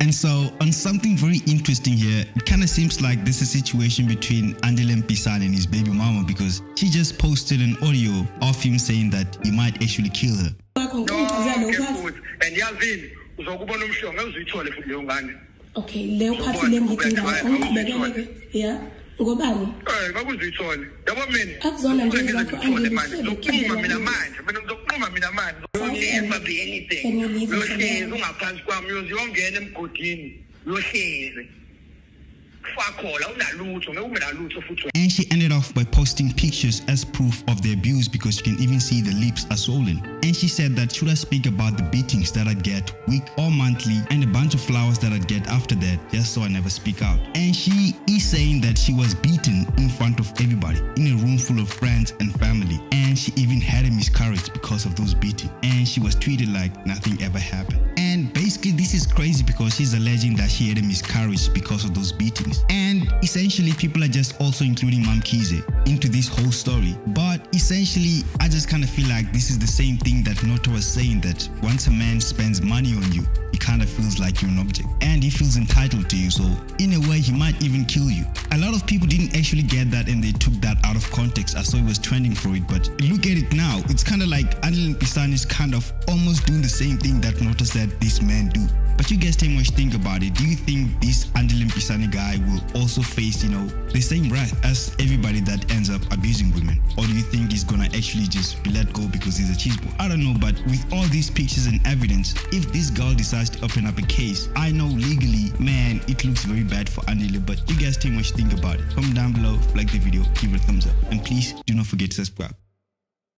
And so, on something very interesting here, it kind of seems like this is a situation between Andile Mpisane and his baby mama because she just posted an audio of him saying that he might actually kill her. yonke futhi and yazini uzokubona umshongo ngeke uzuyithole futhi leyo ngane okay leyo phathi le ngicingayo ungibekeleke ya ngobani? Eh, Ngakuzuyithole yabo mina Akuzona nje zakho ngizithole angeke manje. Uhlele ngizoqhuma khona. mina manje mina ngizoqhuma mina manje ungiyemba be anything Can you leave us alone? ungaphansi kwami uyoziyongena emgodini uyohlezi fakhola unalutho ngeke ube nalutho futhi And she ended off by posting pictures as proof of the abuse because you can even see the lips are swollen. And she said that should I speak about the beatings that I'd get week or monthly and a bunch of flowers that I'd get after that just so I never speak out. And she is saying that she was beaten in front of everybody in a room full of friends and family. And she even had a miscarriage because of those beatings. And she was treated like nothing ever happened. And basically this is crazy because she's alleging that she had a miscarriage because of those beatings. And essentially people are just also including MaMkhize into this whole story. But essentially I just kind of feel like this is the same thing that Nota was saying that once a man spends money on you, kind of feels like you're an object and he feels entitled to you. So in a way, he might even kill you. A lot of people didn't actually get that and they took that out of context. I saw he was trending for it, but look at it now. It's kind of like Andile Mpisane is kind of almost doing the same thing that Nota said this man do. But you guys tell me what you think about it. Do you think this Andile Mpisane guy will also face, you know, the same wrath as everybody that ends up abusing women? Or do you think he's gonna actually just be let go because he's a cheese ball? I don't know, but with all these pictures and evidence, if this girl decides to open up a case, I know legally, man, it looks very bad for Andile, but you guys tell me what you think about it. Comment down below, like the video, give it a thumbs up, and please do not forget to subscribe.